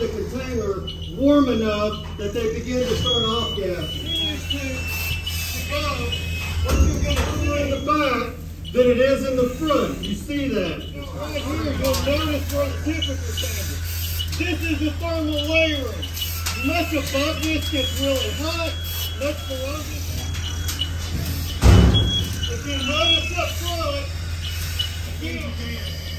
inside the container warm enough that they begin to turn off gas. Once you get see in the back than it is in the front. You see that? Right here, you'll notice where the temperature changes. This is the thermal layering. Much above this gets really hot. Much below this. If you notice up front, again,